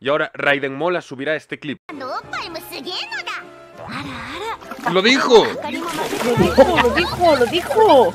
Y ahora Raiden Mola subirá este clip. ¡Lo dijo! Lo dijo, lo dijo, lo dijo.